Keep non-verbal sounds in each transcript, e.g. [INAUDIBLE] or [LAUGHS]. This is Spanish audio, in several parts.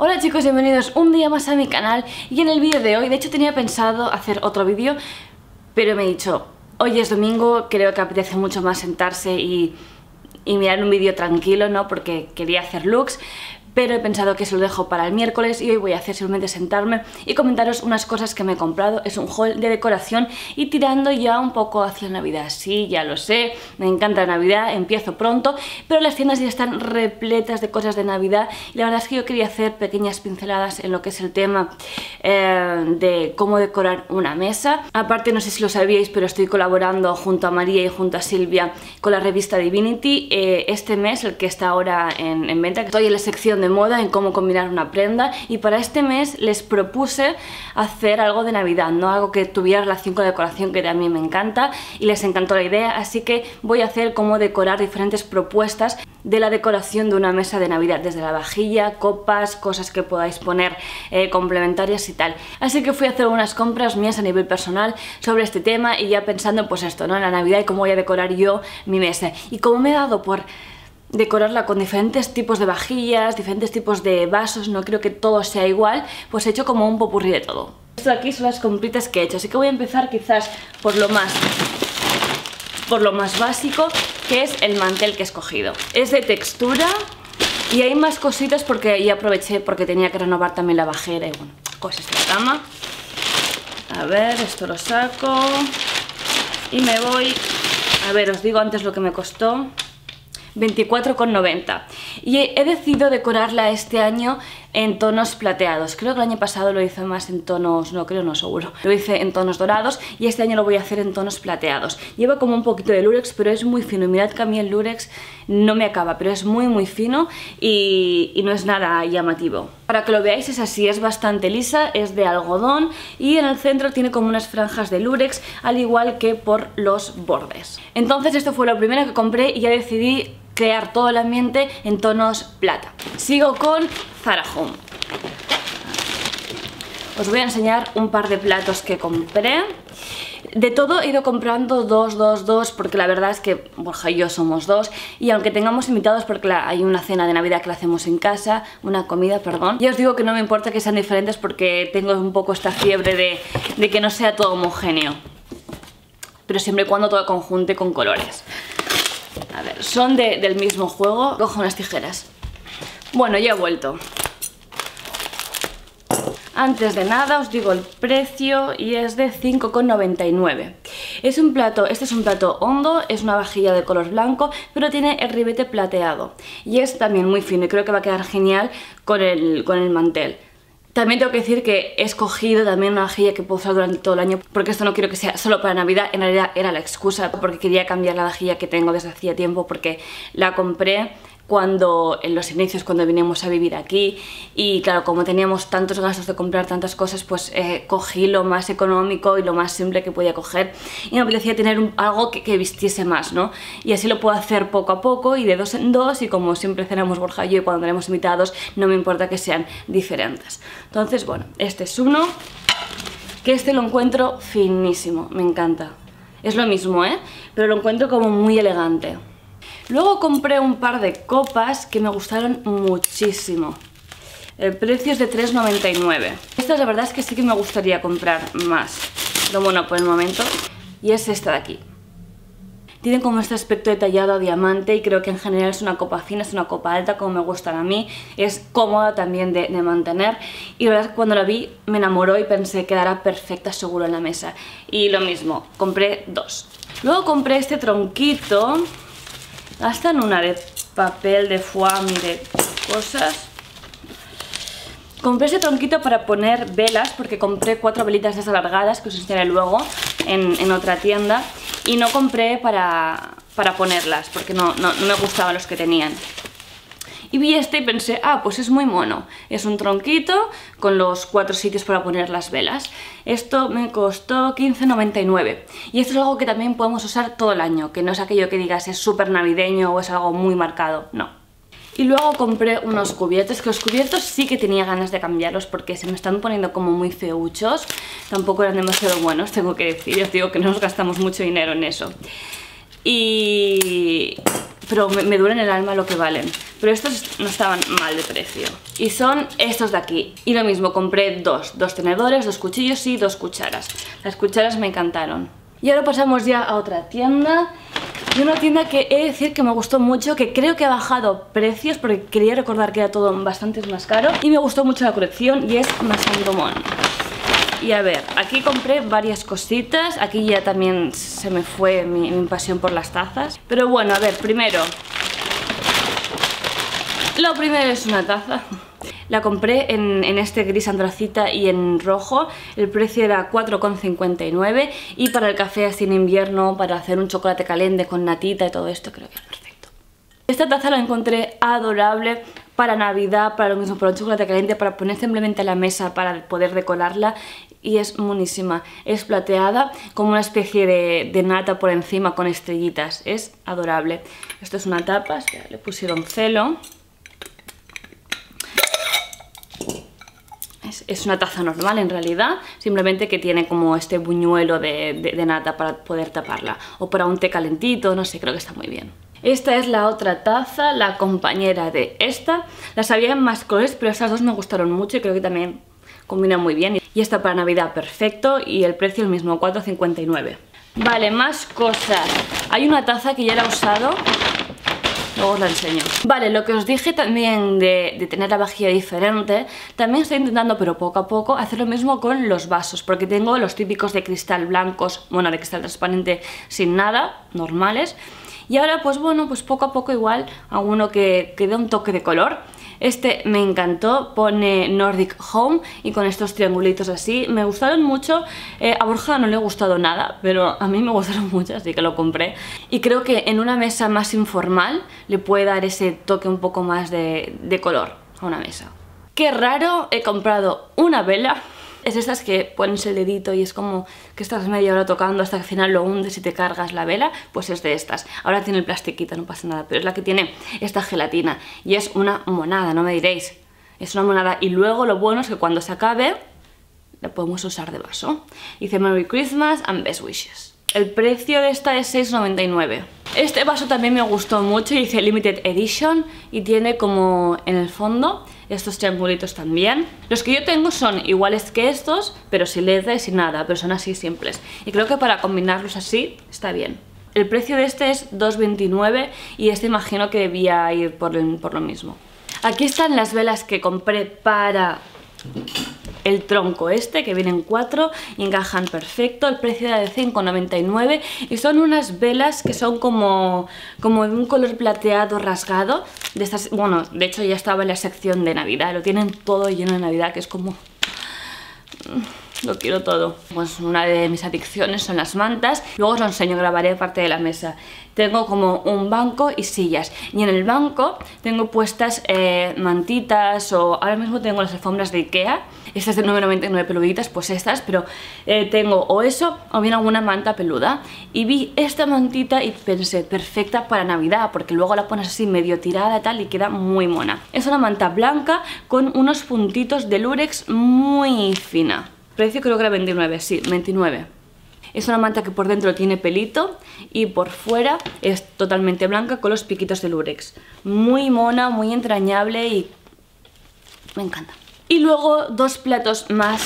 Hola chicos, bienvenidos un día más a mi canal y en el vídeo de hoy, de hecho tenía pensado hacer otro vídeo, pero me he dicho, hoy es domingo, creo que apetece mucho más sentarse y, mirar un vídeo tranquilo, ¿no? Porque quería hacer looks, pero he pensado que se lo dejo para el miércoles y hoy voy a hacer simplemente sentarme y comentaros unas cosas que me he comprado. Es un haul de decoración y tirando ya un poco hacia Navidad. Sí, ya lo sé, me encanta Navidad, empiezo pronto, pero las tiendas ya están repletas de cosas de Navidad y la verdad es que yo quería hacer pequeñas pinceladas en lo que es el tema eh, de cómo decorar una mesa. Aparte, no sé si lo sabíais, pero estoy colaborando junto a María y junto a Silvia con la revista Divinity. Eh, este mes, el que está ahora en, en venta, estoy en la sección de moda en cómo combinar una prenda y para este mes les propuse hacer algo de Navidad, ¿no? Algo que tuviera relación con la decoración que mí me encanta y les encantó la idea, así que voy a hacer cómo decorar diferentes propuestas de la decoración de una mesa de Navidad, desde la vajilla, copas, cosas que podáis poner eh, complementarias y tal. Así que fui a hacer unas compras mías a nivel personal sobre este tema y ya pensando pues esto, ¿no? En la Navidad y cómo voy a decorar yo mi mesa. Y como me he dado por decorarla con diferentes tipos de vajillas, diferentes tipos de vasos, no creo que todo sea igual, pues he hecho como un popurrí de todo. Esto aquí son las compritas que he hecho, así que voy a empezar quizás por lo más por lo más básico, que es el mantel que he escogido. Es de textura y hay más cositas porque ya aproveché porque tenía que renovar también la bajera y bueno, cosas de la cama. A ver, esto lo saco y me voy... A ver, os digo antes lo que me costó. 24,90 y he decidido decorarla este año en tonos plateados. Creo que el año pasado lo hice más en tonos, no creo, no seguro. Lo hice en tonos dorados y este año lo voy a hacer en tonos plateados. Lleva como un poquito de lurex, pero es muy fino. Y mirad que a mí el lurex no me acaba, pero es muy muy fino y, no es nada llamativo. Para que lo veáis es así, es bastante lisa, es de algodón y en el centro tiene como unas franjas de lurex, al igual que por los bordes. Entonces esto fue lo primero que compré y ya decidí crear todo el ambiente en tonos plata. Sigo con Zara Home. Os voy a enseñar un par de platos que compré. De todo he ido comprando dos, dos, dos, porque la verdad es que Borja y yo somos dos, y aunque tengamos invitados, porque hay una cena de Navidad que la hacemos en casa, una comida, perdón, ya os digo que no me importa que sean diferentes porque tengo un poco esta fiebre de, que no sea todo homogéneo, pero siempre y cuando todo conjunte con colores. A ver, son del mismo juego. Cojo unas tijeras. Bueno, ya he vuelto. Antes de nada os digo el precio y es de 5,99. Es un plato, este es un plato hondo, es una vajilla de color blanco, pero tiene el ribete plateado. Y es también muy fino y creo que va a quedar genial con el, con el mantel. También tengo que decir que he escogido también una vajilla que puedo usar durante todo el año porque esto no quiero que sea solo para Navidad, en realidad era la excusa porque quería cambiar la vajilla que tengo desde hacía tiempo porque la compré cuando en los inicios cuando vinimos a vivir aquí. Y claro como teníamos tantos gastos de comprar tantas cosas pues eh, cogí lo más económico y lo más simple que podía coger. Y me apetecía tener algo que, vistiese más ¿no? y así lo puedo hacer poco a poco y de dos en dos. Y como siempre cenamos Borja y yo y cuando tenemos invitados no me importa que sean diferentes. Entonces bueno este es uno que este lo encuentro finísimo. Me encanta. Es lo mismo ¿eh? pero lo encuentro como muy elegante Luego compré un par de copas que me gustaron muchísimo. El precio es de 3,99. Estas la verdad es que sí que me gustaría comprar más. Lo bueno por el momento. Y es esta de aquí. Tienen como este aspecto detallado a diamante y creo que en general es una copa fina, es una copa alta como me gustan a mí. Es cómoda también de, mantener y la verdad es que cuando la vi me enamoró y pensé que quedará perfecta seguro en la mesa. Y lo mismo, compré dos. Luego compré este tronquito hasta en una de papel de foam y de cosas. Compré ese tronquito para poner velas, porque compré cuatro velitas desalargadas, que os enseñaré luego en, otra tienda. Y no compré para, para ponerlas, porque no, no, no me gustaban los que tenían. Y vi este y pensé, ah, pues es muy mono. Es un tronquito con los cuatro sitios para poner las velas. Esto me costó 15,99. Y esto es algo que también podemos usar todo el año, que no es aquello que digas es súper navideño o es algo muy marcado, no. Y luego compré unos cubiertos, que los cubiertos sí que tenía ganas de cambiarlos porque se me están poniendo como muy feuchos. Tampoco eran demasiado buenos, tengo que decir. Os digo que no nos gastamos mucho dinero en eso. Y pero me, me el alma lo que valen. Pero estos no estaban mal de precio. Y son estos de aquí. Y lo mismo, compré dos. Dos tenedores, dos cuchillos y dos cucharas. Las cucharas me encantaron. Y ahora pasamos ya a otra tienda. Y una tienda que he de decir que me gustó mucho, que creo que ha bajado precios porque quería recordar que era todo bastante más caro. Y me gustó mucho la colección y es Masandomon. Y a ver, aquí compré varias cositas, aquí ya también se me fue mi, pasión por las tazas. Pero bueno, a ver, primero... Lo primero es una taza. La compré en, en, este gris andracita y en rojo. El precio era 4,59 y para el café así en invierno, para hacer un chocolate caliente con natita y todo esto, creo que es perfecto. Esta taza la encontré adorable para Navidad, para lo mismo, para un chocolate caliente, para poner simplemente a la mesa para poder decorarla y es monísima. Es plateada como una especie de, de, nata por encima con estrellitas. Es adorable. Esto es una tapa, le pusieron celo. Es, es, una taza normal en realidad, simplemente que tiene como este buñuelo de, de, de nata para poder taparla. O para un té calentito, no sé, creo que está muy bien. Esta es la otra taza, la compañera de esta. Las había en más colores, pero estas dos me gustaron mucho y creo que también combinan muy bien. Y esta para Navidad perfecto y el precio el mismo, 4,59. Vale, más cosas. Hay una taza que ya la he usado Luego os la enseño. Vale, lo que os dije también de, de, tener la vajilla diferente, también estoy intentando, pero poco a poco, hacer lo mismo con los vasos, porque tengo los típicos de cristal blancos, bueno, de cristal transparente sin nada, normales, y ahora pues bueno, pues poco a poco igual a uno que, que dé un toque de color. Este me encantó, pone Nordic Home y con estos triangulitos así, me gustaron mucho, eh, a Borja no le ha gustado nada, pero a mí me gustaron [LAUGHS] mucho, así que lo compré. Y creo que en una mesa más informal le puede dar ese toque un poco más de, de color a una mesa. Qué raro, he comprado una vela [LAUGHS] es estas que pones el dedito y es como que estás media hora tocando hasta que al final lo hundes y te cargas la vela, pues es de estas. Ahora tiene el plastiquito, no pasa nada, pero es la que tiene esta gelatina y es una monada, no me diréis. Es una monada y luego lo bueno es que cuando se acabe la podemos usar de vaso. Dice Merry Christmas and Best Wishes. El precio de esta es 6,99. Este vaso también me gustó mucho, dice Limited Edition y tiene como en el fondo estos triangulitos también. Los que yo tengo son iguales que estos, pero sin letra y nada, pero son así simples. Y creo que para combinarlos así está bien. El precio de este es 2,29 y este imagino que debía ir por, por lo mismo. Aquí están las velas que compré para el tronco este, que vienen cuatro y encajan perfecto, el precio era de 5,99 y son unas velas que son como, como un color plateado rasgado, de estas, bueno, de hecho ya estaba en la sección de Navidad, lo tienen todo lleno de Navidad, que es como... Lo quiero todo. Pues una de mis adicciones son las mantas. Luego os lo enseño, grabaré parte de la mesa. Tengo como un banco y sillas. Y en el banco tengo puestas eh, mantitas o ahora mismo tengo las alfombras de Ikea. Estas de 9,99 peluditas, pues estas. Pero eh, tengo o eso o bien alguna manta peluda. Y vi esta mantita y pensé, perfecta para Navidad. Porque luego la pones así medio tirada y tal y queda muy mona. Es una manta blanca con unos puntitos de lurex muy fina. Precio creo que era 29, sí, 29. Es una manta que por dentro tiene pelito y por fuera es totalmente blanca con los piquitos de lurex. Muy mona, muy entrañable y me encanta. Y luego dos platos más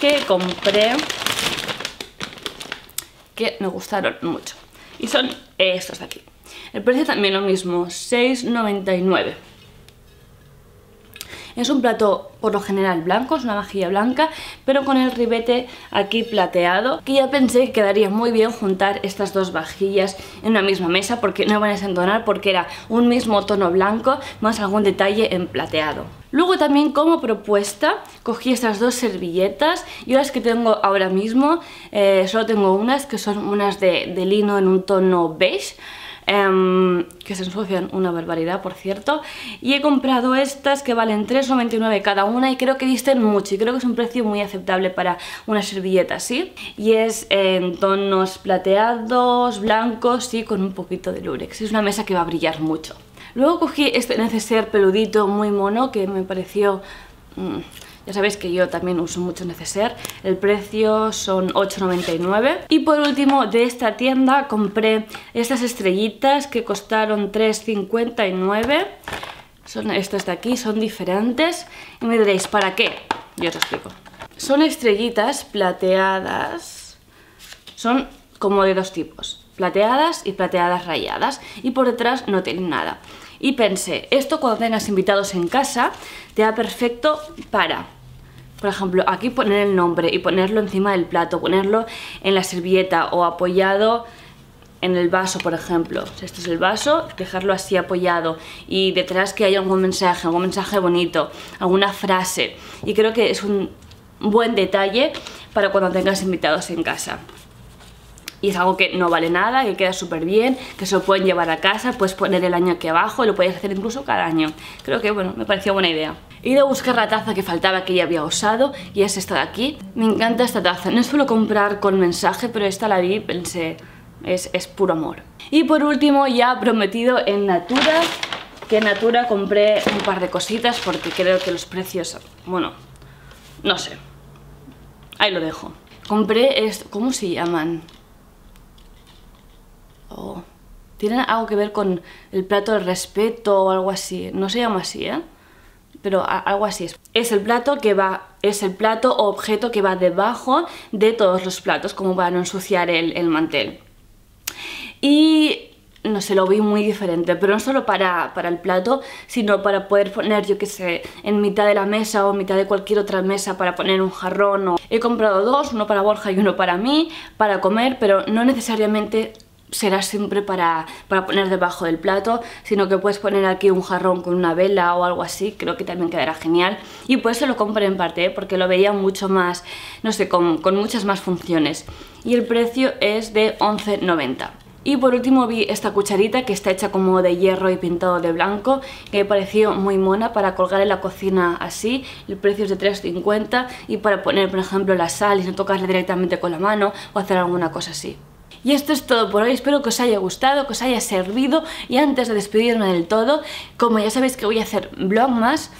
que compré que me gustaron mucho. Y son estos de aquí. El precio también lo mismo, 6,99. Es un plato por lo general blanco, es una vajilla blanca, pero con el ribete aquí plateado, que ya pensé que quedaría muy bien juntar estas dos vajillas en una misma mesa porque no van a desentonar porque era un mismo tono blanco más algún detalle en plateado. Luego también como propuesta cogí estas dos servilletas y las que tengo ahora mismo, eh, solo tengo unas que son unas de lino en un tono beige, Um, que se ensucian una barbaridad, por cierto. Y he comprado estas que valen 3,99 cada una y creo que disten mucho y creo que es un precio muy aceptable para una servilleta así. Y es en tonos plateados, blancos y con un poquito de lurex. Es una mesa que va a brillar mucho. Luego cogí este neceser peludito muy mono que me pareció... Mmm, Ya sabéis que yo también uso mucho neceser. El precio son 8,99. Y por último, de esta tienda compré estas estrellitas que costaron 3,59. Son estas de aquí, son diferentes. Y me diréis, ¿para qué? Yo os explico. Son estrellitas plateadas. Son como de dos tipos. Plateadas y plateadas rayadas. Y por detrás no tienen nada. Y pensé, esto cuando tengas invitados en casa te da perfecto para por ejemplo, aquí poner el nombre y ponerlo encima del plato, ponerlo en la servilleta o apoyado en el vaso, por ejemplo. Este es el vaso, dejarlo así apoyado y detrás que haya algún mensaje, algún mensaje bonito, alguna frase. Y creo que es un buen detalle para cuando tengas invitados en casa y es algo que no vale nada, que queda súper bien, que se lo pueden llevar a casa, puedes poner el año aquí abajo lo puedes hacer incluso cada año. Creo que, bueno, me pareció buena idea. He ido a buscar la taza que faltaba que ya había usado y es esta de aquí. Me encanta esta taza, no suelo comprar con mensaje, pero esta la vi y pensé, es, es puro amor. Y por último, ya prometido en Natura, que en Natura compré un par de cositas porque creo que los precios, bueno, no sé. Ahí lo dejo. Compré esto, ¿cómo se llaman? Oh. Tienen algo que ver con el plato de respeto o algo así. No se llama así, ¿eh? Pero algo así es. Es el plato que va, es el plato o objeto que va debajo de todos los platos, como para no ensuciar el, el mantel. Y no sé, lo vi muy diferente, pero no solo para, para, el plato, sino para poder poner, yo qué sé, en mitad de la mesa o en mitad de cualquier otra mesa para poner un jarrón. O... He comprado dos, uno para Borja y uno para mí, para comer, pero no necesariamente será siempre para, para, poner debajo del plato, sino que puedes poner aquí un jarrón con una vela o algo así, creo que también quedará genial. Y pues se lo compré en parte, ¿eh? porque lo veía mucho más, no sé, con, con muchas más funciones. Y el precio es de 11,90. Y por último vi esta cucharita que está hecha como de hierro y pintado de blanco que me pareció muy mona para colgar en la cocina así, el precio es de 3,50 y para poner por ejemplo la sal y no tocarla directamente con la mano o hacer alguna cosa así. Y esto es todo por hoy, espero que os haya gustado, que os haya servido y antes de despedirme del todo, como ya sabéis que voy a hacer vlog más,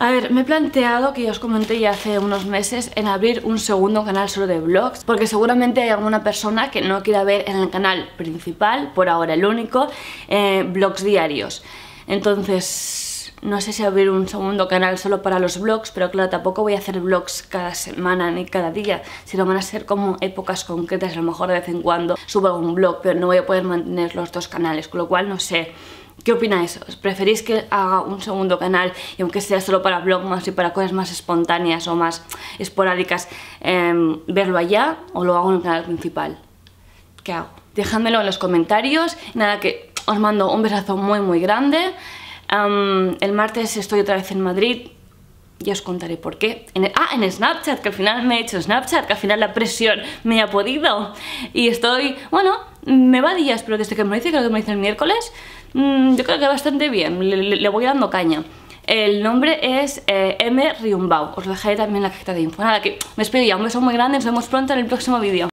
a ver, me he planteado, que ya os comenté ya hace unos meses, en abrir un segundo canal solo de vlogs, porque seguramente hay alguna persona que no quiera ver en el canal principal, por ahora el único, eh, vlogs diarios. Entonces, no sé si abrir un segundo canal solo para los vlogs, pero claro, tampoco voy a hacer vlogs cada semana ni cada día, sino van a ser como épocas concretas, a lo mejor de vez en cuando subo algún vlog, pero no voy a poder mantener los dos canales, con lo cual no sé. ¿Qué opináis? ¿Os preferís que haga un segundo canal y aunque sea solo para vlog más y para cosas más espontáneas o más esporádicas, em, verlo allá o lo hago en el canal principal? ¿Qué hago? Dejádmelo en los comentarios. Nada, que os mando un besazo muy muy grande el martes estoy otra vez en Madrid, ya os contaré por qué. ah, en Snapchat, que al final me he hecho Snapchat, que al final la presión me ha podido. Y estoy, bueno, me va días, pero desde que me lo hice, creo que me lo hice el miércoles, mm, yo creo que bastante bien, le, voy dando caña. El nombre es eh, M. Riumbau, os dejaré también la cajita de info. Nada, que me despido ya, un beso muy grande, nos vemos pronto en el próximo vídeo.